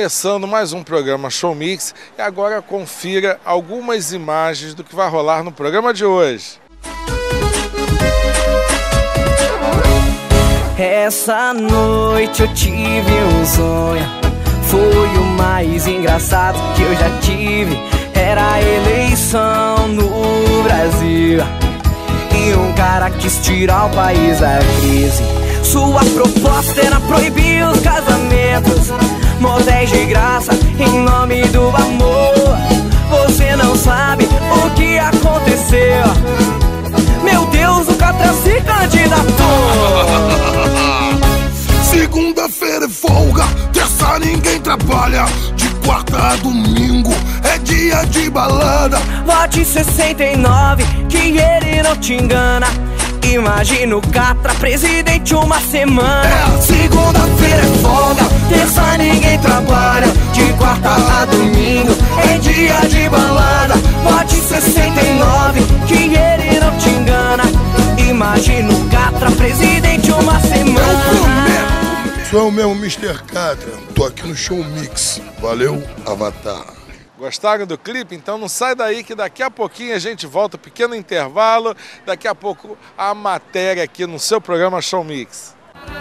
Começando mais um programa Show Mix e agora confira algumas imagens do que vai rolar no programa de hoje. Essa noite eu tive um sonho, foi o mais engraçado que eu já tive. Era a eleição no Brasil e um cara quis tirar o país da crise. Sua proposta era proibir os casamentos, motéis de graça em nome do amor. Você não sabe o que aconteceu. Meu Deus, o Catra se candidatou. Segunda-feira é folga, terça ninguém trabalha. De quarta a domingo é dia de balada. Vote 69, que ele não te engana. Imagina o Catra presidente uma semana. É, segunda-feira é folga, Terça ninguém trabalha, de quarta a domingo é dia de balada. Vote 69, que ele não te engana. Imagina o Catra presidente uma eu semana. prometo. Sou eu mesmo, Mr. Catra. Tô aqui no Show Mix. Valeu, Avatar. Gostaram do clipe? Então não sai daí que daqui a pouquinho a gente volta, pequeno intervalo. Daqui a pouco a matéria aqui no seu programa Show Mix. Para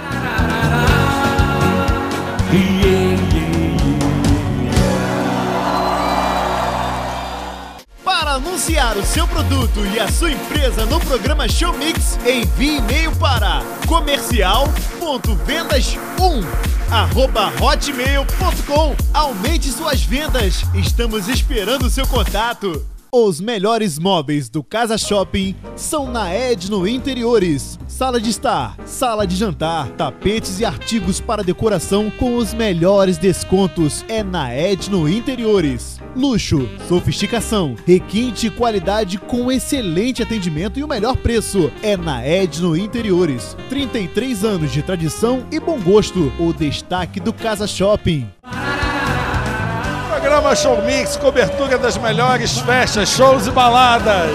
anunciar o seu produto e a sua empresa no programa Show Mix, envie e-mail para comercial.vendas1 arroba hotmail.com Aumente suas vendas. Estamos esperando o seu contato. Os melhores móveis do Casa Shopping são na Edno Interiores. Sala de estar, sala de jantar, tapetes e artigos para decoração com os melhores descontos é na Edno Interiores. Luxo, sofisticação, requinte e qualidade com excelente atendimento e o melhor preço é na Edno Interiores. 33 anos de tradição e bom gosto. O destaque do Casa Shopping. Programa Show Mix, cobertura das melhores festas, shows e baladas.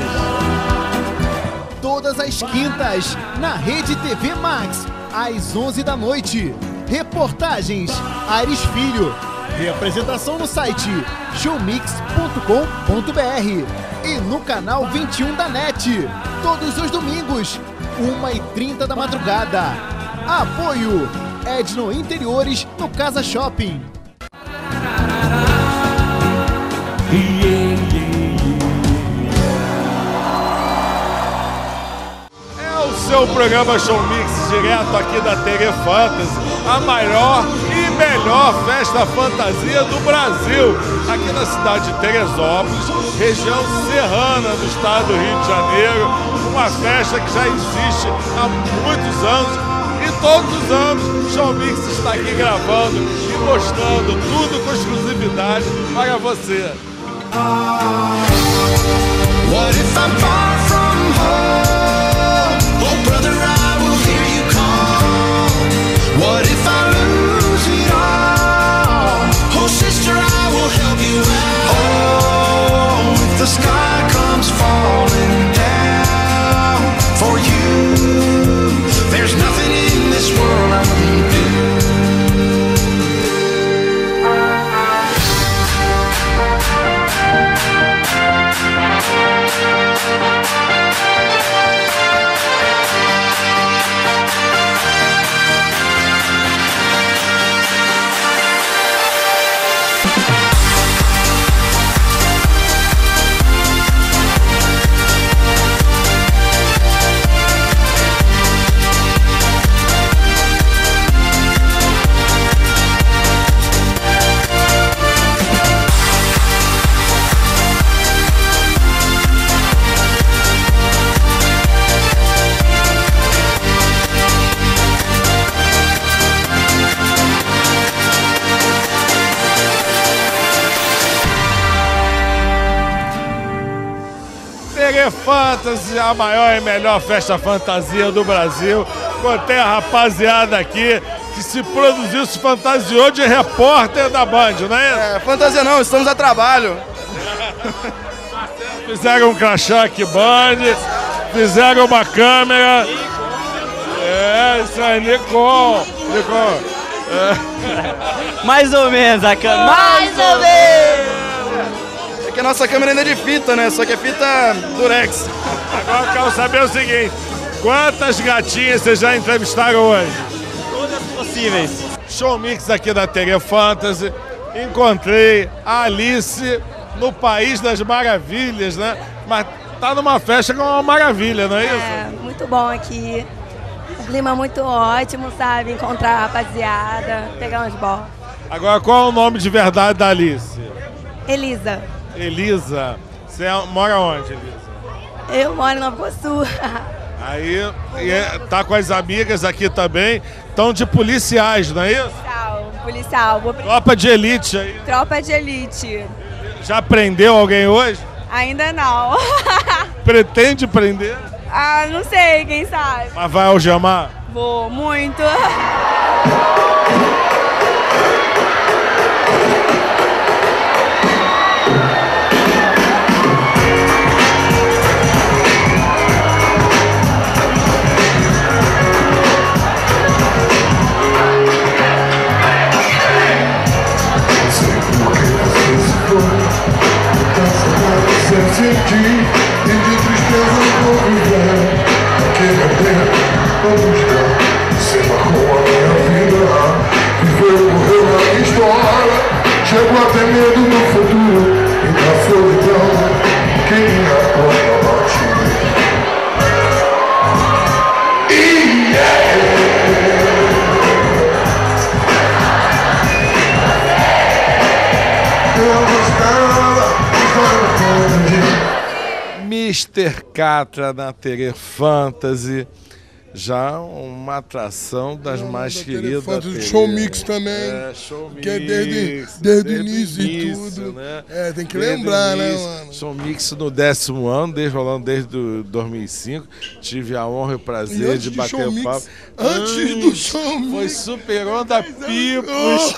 todas as quintas na Rede TV Max, às 11 da noite. Reportagens Ares Filho. Reapresentação no site showmix.com.br e no canal 21 da NET. Todos os domingos, 1h30 da madrugada. Apoio Edno Interiores no Casa Shopping. É o seu programa Show Mix, direto aqui da TV Fantasy, a maior e melhor festa fantasia do Brasil, aqui na cidade de Teresópolis, região serrana do estado do Rio de Janeiro, uma festa que já existe há muitos anos. Todos os anos, Show Mix está aqui gravando e mostrando tudo com exclusividade para você. What if I'm far from home? Fantasy, a maior e melhor festa fantasia do Brasil. Contei a rapaziada aqui que se produziu, se fantasiou de repórter da Band, não é isso? É, fantasia não, estamos a trabalho. Fizeram um crachá aqui, Band. Fizeram uma câmera. É, isso aí, Nicole. Nicole. Mais ou menos a câmera. Mais ou menos! É que a nossa câmera ainda é de fita, né? Só que é fita durex. Agora eu quero saber o seguinte: quantas gatinhas vocês já entrevistaram hoje? Todas possíveis. Show Mix aqui da TV Fantasy. Encontrei a Alice no País das Maravilhas, né? Mas tá numa festa com uma maravilha, não é isso? É, muito bom aqui. O clima muito ótimo, sabe? Encontrar a rapaziada, pegar uns bolos. Agora, qual é o nome de verdade da Alice? Elisa, Elisa. Você mora onde, Elisa? eu moro em Nova Iguaçu. Aí, e é- tá com as amigas aqui também. Estão de policiais, não é isso? policial, policial. Vou Tropa de elite aí. Tropa de elite. Já prendeu alguém hoje? Ainda não. Pretende prender? ah, não sei, quem sabe. Mas vai algemar? Vou, muito. Senti e de tristeza eu vou viver Aquele tempo, vamos buscar Você marcou a minha vida Viveu, morreu na história Chegou a ter medo do futuro Mr. Catra na Tere Fantasy. Já uma atração das mais da queridas. Fantasy, show mix também, É, show mix. que é desde- desde o início e tudo. Né? É, tem que Desde lembrar, né, início. mano? Show mix no décimo ano, desde rolando desde o 2005. Tive a honra e o E prazer antes de bater o mix, papo. antes do show Foi mix. super onda pipos.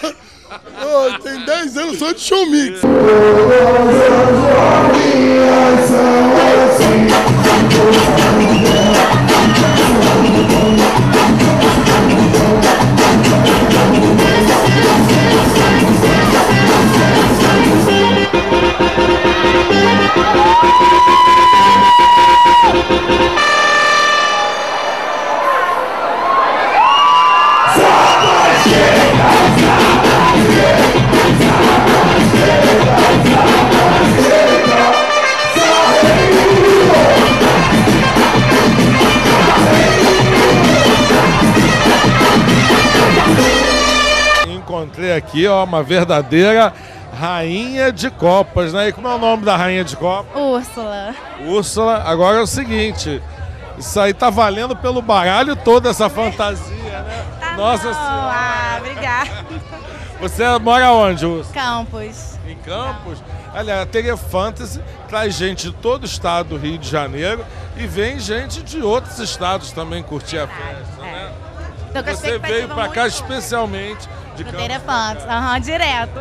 Oh, tem 10 anos só de show mix. aqui, ó, uma verdadeira rainha de copas, né? E como é o nome da rainha de copas? Úrsula. Úrsula, agora é o seguinte, isso aí tá valendo pelo baralho todo essa fantasia, né? Nossa Senhora. Ah, obrigada. Você mora onde, Úrsula? Campos. Em Campos? Olha, a Tere Fantasy traz gente de todo o estado do Rio de Janeiro e vem gente de outros estados também curtir a festa, né? Tô com a Você veio pra cá especialmente de Campos. Elefantes. Aham, direto.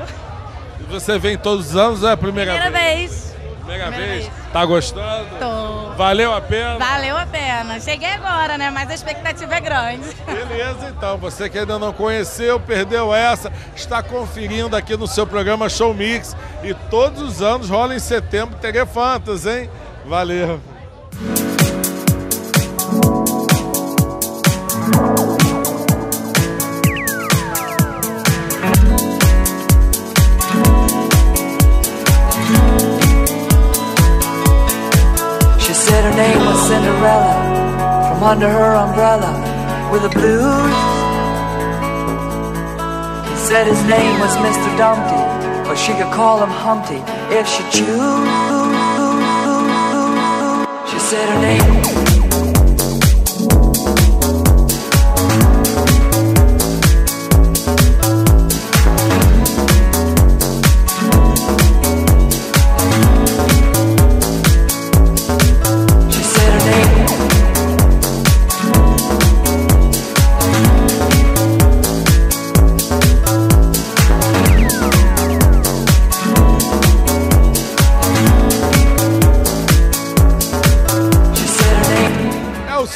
E você vem todos os anos ou é a primeira, Primeira vez? vez. Primeira, Primeira vez? vez. Tá gostando? Tô. Valeu a pena? Valeu a pena. Cheguei agora, né? Mas a expectativa é grande. Beleza, então. Você que ainda não conheceu, perdeu essa, está conferindo aqui no seu programa Show Mix. E todos os anos rola em setembro Tere Fantas, hein? Valeu. Under her umbrella with the blues. He said his name was Mr. Dumpty, but she could call him Humpty if she choose. She said her name.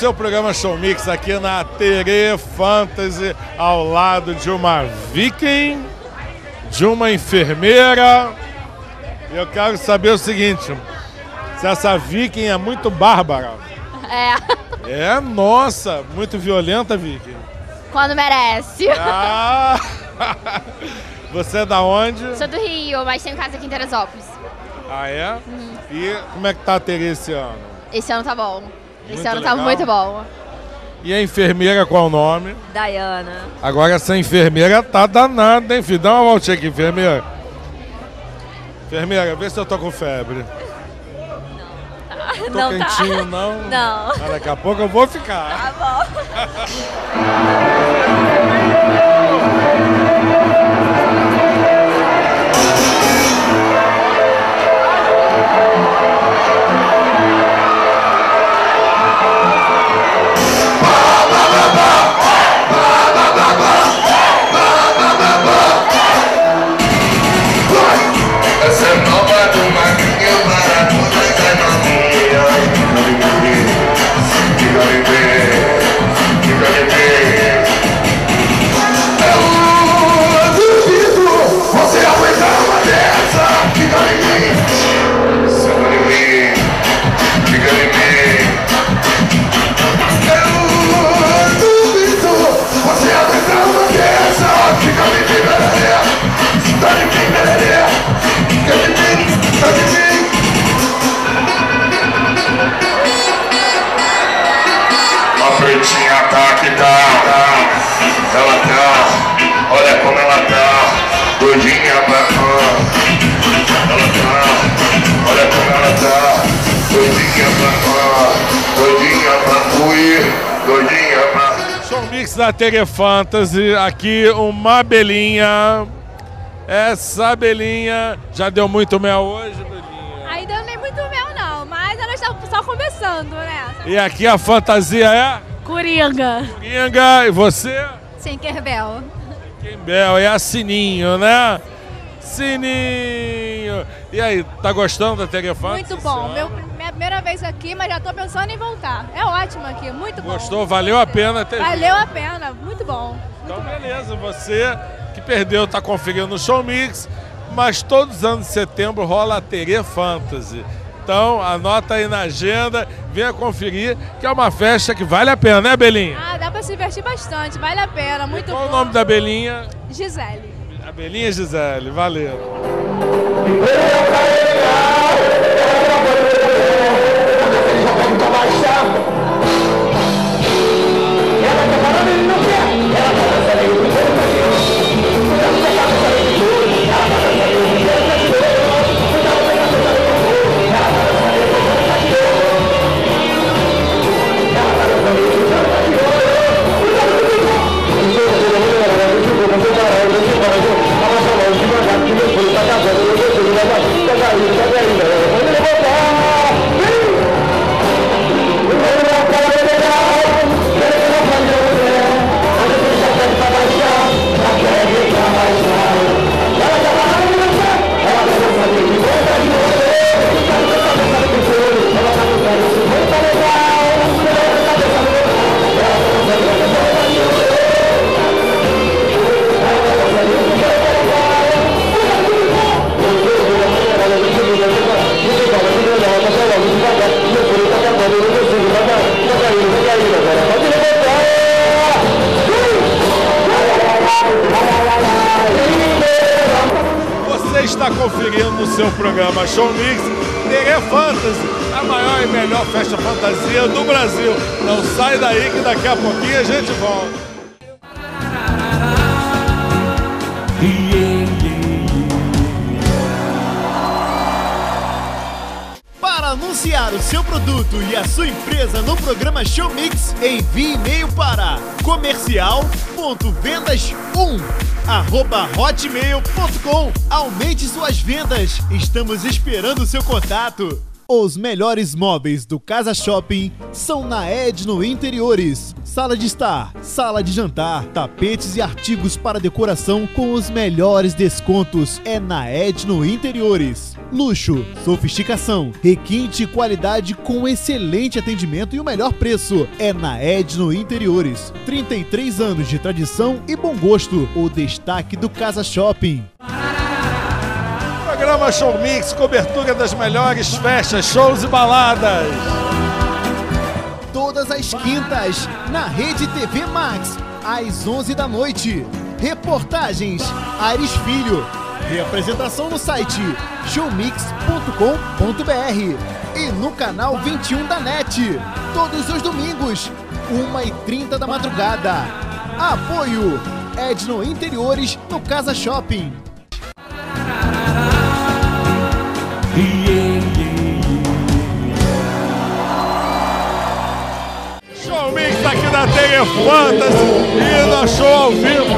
Seu programa Show Mix aqui na Tere Fantasy, ao lado de uma viking, de uma enfermeira. E eu quero saber o seguinte: se essa viking é muito bárbara. É, É, nossa, muito violenta, viking. quando merece. Ah! Você é da onde? Sou do Rio, mas tenho casa aqui em Teresópolis. Ah, é? E como é que tá a Tere esse ano? Esse ano tá bom. Esse Muito ano tá legal. muito bom. E a enfermeira, qual o nome? Dayana. Agora essa enfermeira tá danada, hein, filho? Dá uma voltinha aqui, enfermeira. Enfermeira, vê se eu tô com febre. Tô Não quentinho, tá. não? Não. Mas daqui a pouco eu vou ficar. Tá bom. ela tá, gordinha pra. Ela tá, olha como ela tá, gordinha pra cá, gordinha pra fui, gordinha pra. Show Mix da Tere Fantasy, aqui uma belinha. Essa belinha já deu muito mel hoje, belinha. Ainda nem muito mel, não, mas ela está só começando, né? E aqui a fantasia é Coringa. Coringa e você? Tinkerbell. Bel, é a Sininho, né? Sininho! E aí, tá gostando da Tere Fantasy? Muito bom. Meu, minha primeira vez aqui, mas já tô pensando em voltar. É ótimo aqui, muito bom. Gostou? Valeu a pena ter. Valeu a pena, muito bom. Então, beleza, você que perdeu tá conferindo o Show Mix, mas todos os anos de setembro rola a Tere Fantasy. Então, anota aí na agenda, venha conferir, que é uma festa que vale a pena, né, Belinha? Ah, dá pra se divertir bastante, vale a pena, muito Qual bom. o nome da Belinha? Gisele. A Belinha Gisele, valeu. Seu programa Show Mix Tere Fantasy, a maior e melhor festa fantasia do Brasil. Não sai daí que daqui a pouquinho a gente volta. Para anunciar o seu produto e a sua empresa no programa Show Mix, envie e-mail para comercial.vendas1 arroba hotmail.com. Aumente suas vendas. Estamos esperando o seu contato. Os melhores móveis do Casa Shopping são na Edno Interiores. Sala de estar, sala de jantar, tapetes e artigos para decoração com os melhores descontos é na Edno Interiores. Luxo, sofisticação, requinte e qualidade com excelente atendimento e o melhor preço é na Edno Interiores. 33 anos de tradição e bom gosto. O destaque do Casa Shopping. Programa Show Mix, cobertura das melhores festas, shows e baladas. Todas as quintas, na Rede TV Max, às 11 da noite. Reportagens Ares Filho. Reapresentação no site showmix.com.br e no canal 21 da NET. Todos os domingos, 1h30 da madrugada. Apoio Edno Interiores no Casa Shopping. Mix aqui na Telefantasy e no show ao vivo.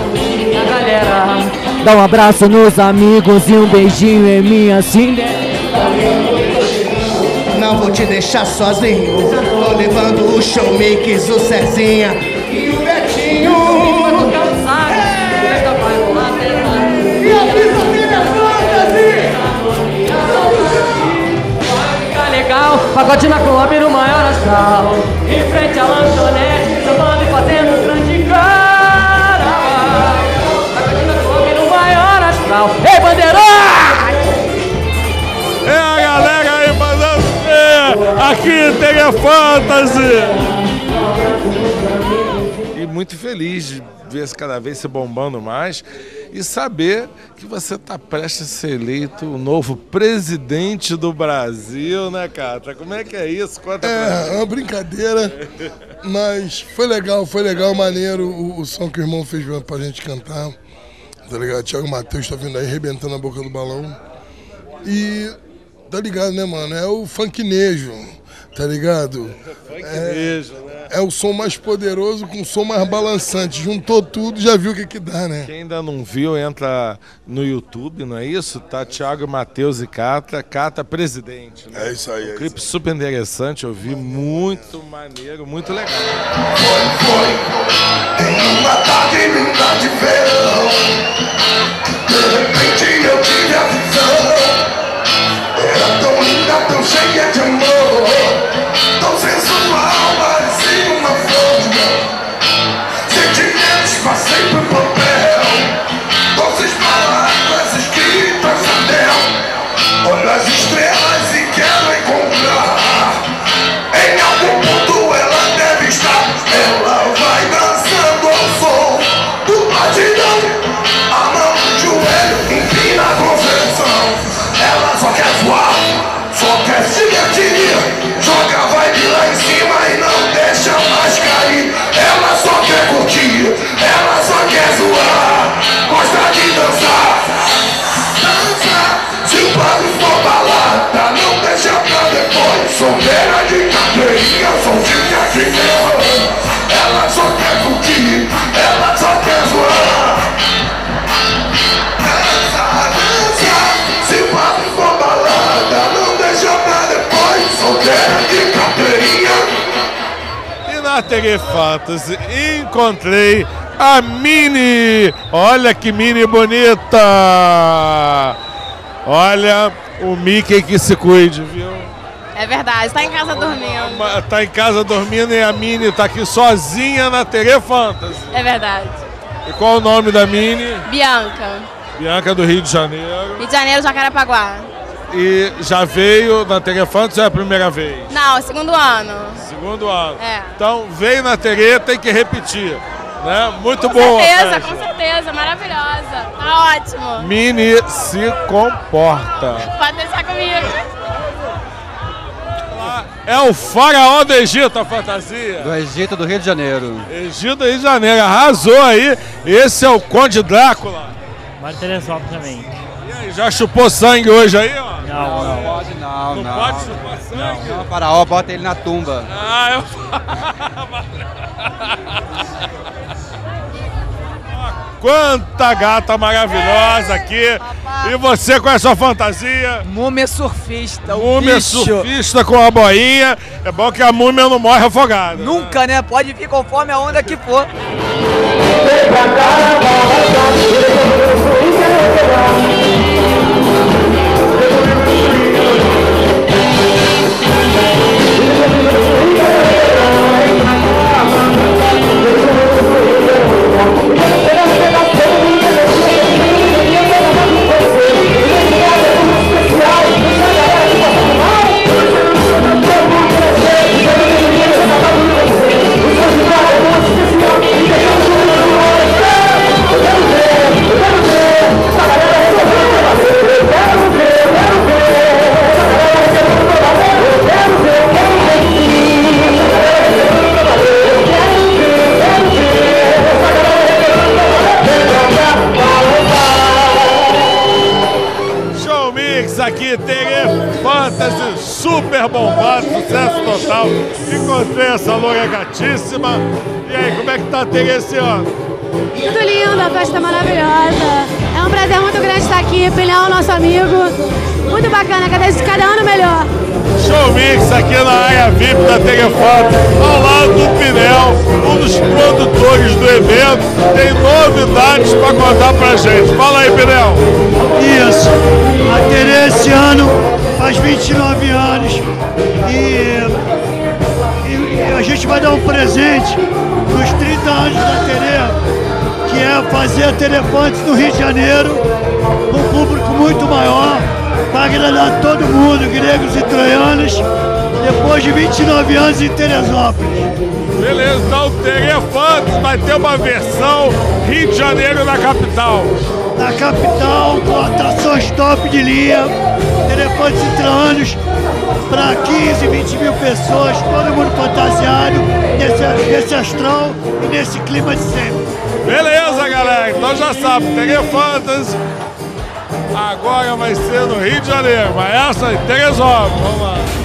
A galera dá um abraço nos amigos e um beijinho em minha Cinderela. Não vou te deixar sozinho. Tô levando o show mix, o Cezinha e o Betinho. E a pista Fica legal, pagode na Clube no maior astral. Em frente à lanchonete, Ei, bandeirão! É a galera aí mandando ver aqui Telefantasy. E muito feliz de ver esse cada vez se bombando mais e saber que você está prestes a ser eleito o novo presidente do Brasil, né, Catra? Como é que é isso? Conta É, é uma brincadeira, mas foi legal, foi legal, maneiro o, o som que o irmão fez pra gente cantar. Tá ligado? Thiago Matheus tá vindo aí arrebentando a boca do balão. E tá ligado, né, mano? É o funknejo, tá ligado? Funknejo, né? É o som mais poderoso com o som mais balançante. Juntou tudo, já viu o que que dá, né? Quem ainda não viu, entra no YouTube, não é isso? Tá Thiago Matheus e Cata, Cata presidente. Né? É isso aí. Um clipe super interessante, eu vi, muito maneiro, muito legal. Em uma tarde linda de verão De repente eu tive a visão Era tão linda, tão cheia de amor TV Fantasy encontrei a Mini. Olha que Mini bonita. Olha o Mickey que se cuide, viu? É verdade, tá em casa dormindo. Ma- Tá em casa dormindo e a Mini tá aqui sozinha na TV Fantasy. É verdade. E qual o nome da Mini? Bianca. Bianca do Rio de Janeiro. Rio de Janeiro, Jacarepaguá. E já veio na TV Fantasy ou é a primeira vez? Não, segundo ano. Segundo ano. É. Então veio na TV, tem que repetir. Né? Muito Com boa. a certeza, com certeza. Maravilhosa. Tá ótimo. Mini se comporta. Pode deixar comigo. É o faraó do Egito, a fantasia. Do Egito do Rio de Janeiro. Egito do Rio de Janeiro, arrasou aí. Esse é o Conde Drácula. Mário Teresópolis também. E aí, já chupou sangue hoje aí, ó? Não, não. Pode não, Não não. pode chupar sangue? Não, o faraó bota ele na tumba. Ah, eu... Quanta gata maravilhosa aqui. E você, qual é a sua fantasia? Múmia surfista. o Múmia bicho. surfista com a boinha. É bom que a múmia não morre afogada. Nunca, né? Pode vir conforme a onda que for. Show é Tere esse ano? Muito lindo, a festa maravilhosa. É um prazer muito grande estar aqui, Pilhão, nosso amigo. Muito bacana, cada, cada ano melhor. Show Mix aqui na área VIP da Telefoto, ao lado do Pinel, um dos produtores do evento, tem novidades para contar pra gente. Fala aí, Pinel. Isso. A Tereza esse ano faz 29 anos e a gente vai dar um presente nos 30 anos da Tereza, que é fazer a Telefantes no Rio de Janeiro, com um público muito maior, para agradar todo mundo, gregos e troianos, depois de 29 anos em Teresópolis. Beleza, então Telefantes vai ter uma versão Rio de Janeiro na capital. Na capital, com atrações top de linha, elefantes e troanos para 15, 20 mil pessoas, todo mundo fantasiado, nesse, nesse astral e nesse clima de sempre. Beleza, galera. Então já sabe, Telefantas agora vai ser no Rio de Janeiro, mas essa é Teresópolis. Vamos lá.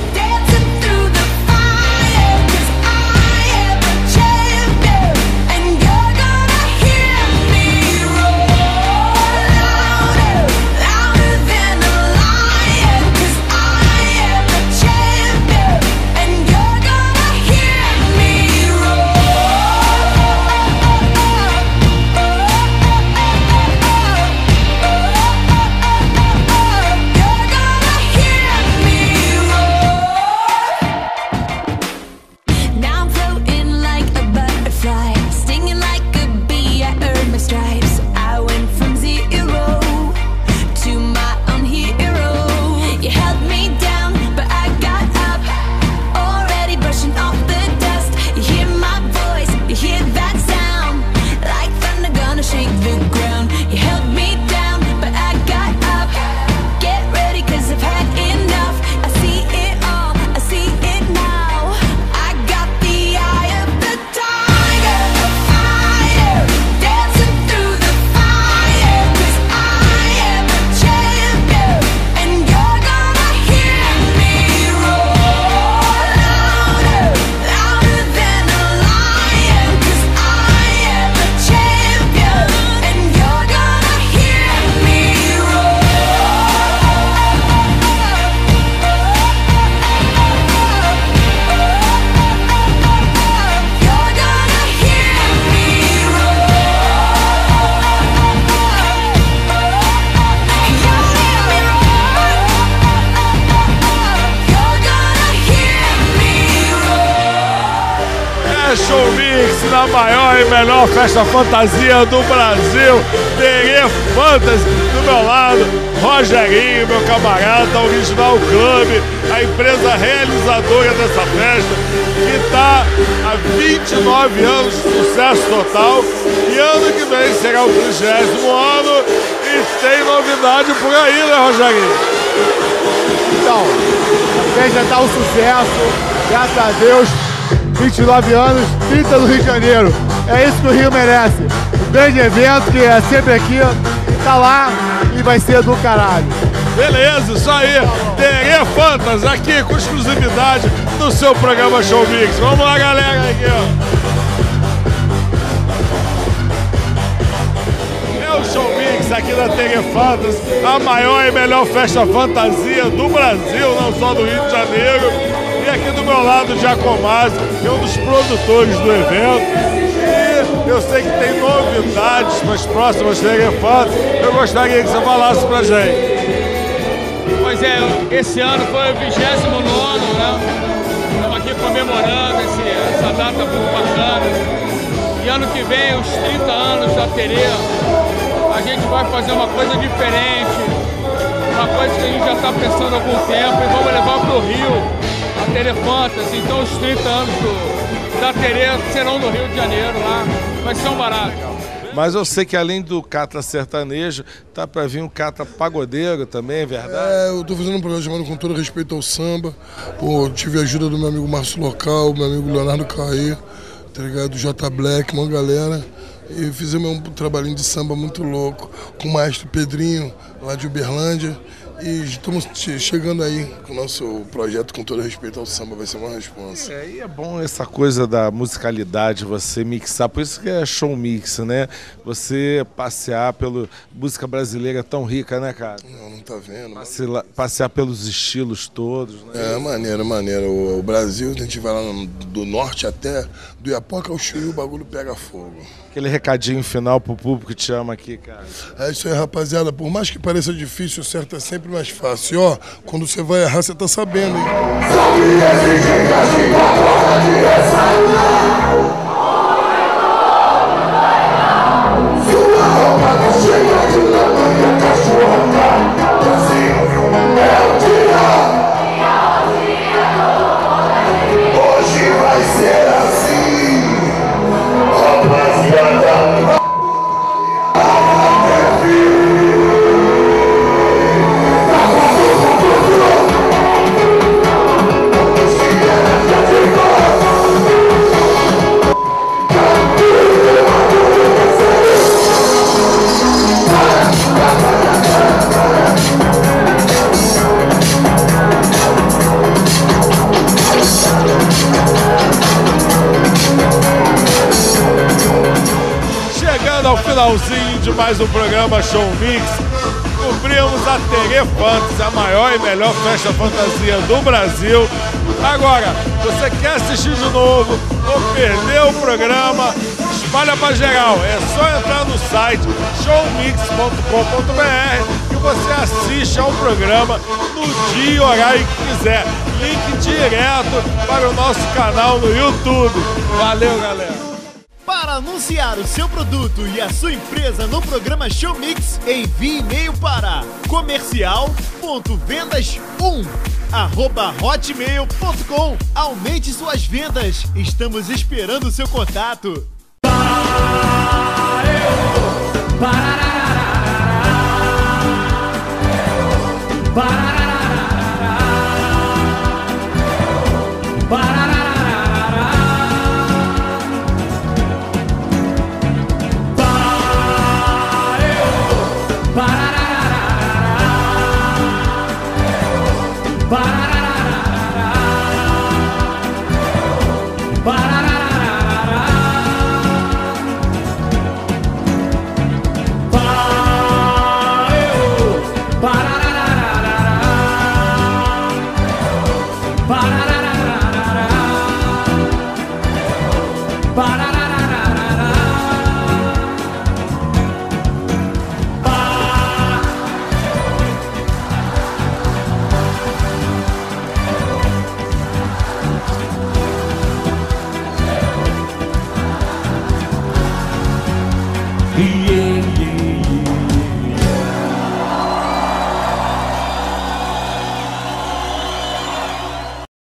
Maior festa fantasia do Brasil. Terê Fantasy do meu lado, Rogerinho, meu camarada, Original Club, a empresa realizadora dessa festa, que está há 29 anos de sucesso total. E ano que vem será o 30 ano e tem novidade por aí, né, Rogerinho? Então, a festa tá um sucesso, graças a Deus. 29 anos, 30 do Rio de Janeiro. É isso que o Rio merece. Um grande evento que é sempre aqui, tá lá e vai ser do caralho. Beleza, isso aí. Terê Fantas aqui com exclusividade no seu programa Show Mix. Vamos lá, galera, aqui, ó. É o Show Mix aqui da Telefantas, a maior e melhor festa fantasia do Brasil, não só do Rio de Janeiro. Aqui do meu lado, Giacomazzi, que é um dos produtores do evento. E eu sei que tem novidades para as próximas Telefantas. Eu gostaria que você falasse pra gente. Pois é, esse ano foi o 29 né? Estamos aqui comemorando esse- essa data muito bacana. E ano que vem, os 30 anos da Terê, a gente vai fazer uma coisa diferente, uma coisa que a gente já está pensando há algum tempo e vamos levar para o Rio, Telefantas. Então os 30 anos do- da Terê serão no Rio de Janeiro lá. Vai ser um barato. Mas eu sei que além do Catra sertanejo, tá para vir um Catra pagodeiro também, é verdade? É, eu tô fazendo um projeto chamado Com Todo Respeito ao Samba. Pô, tive a ajuda do meu amigo Márcio Local, meu amigo Leonardo Caê, tá ligado? Do J Black, uma galera. E fizemos um trabalhinho de samba muito louco com o maestro Pedrinho, lá de Uberlândia. E estamos che- chegando aí com o nosso projeto Com Todo Respeito ao Samba, vai ser uma resposta. É, e é bom essa coisa da musicalidade, você mixar, por isso que é show mix, né? Você passear pela música brasileira tão rica, né, cara? Não, não tá vendo. Passear, passear pelos estilos todos, né? É, maneiro, maneiro. O, o Brasil, a gente vai lá no- do norte até, do Iapoca ao Chuí, o bagulho pega fogo. Aquele recadinho final pro público que te ama aqui, cara. É isso aí, rapaziada. Por mais que pareça difícil, o certo é sempre mais fácil. Ó, quando você vai errar, você tá sabendo, hein? De mais um programa Show Mix, cobrimos a Telefantas, a maior e melhor festa fantasia do Brasil. Agora, você quer assistir de novo ou perdeu o programa? Espalha pra geral. É só entrar no site showmix.com.br e você assiste ao programa no dia e horário que quiser. Link direto para o nosso canal no YouTube. Valeu, galera! Para anunciar o seu produto e a sua empresa no programa Show Mix, envie e-mail para comercial.vendas1 arroba hotmail.com Aumente suas vendas. Estamos esperando o seu contato. Para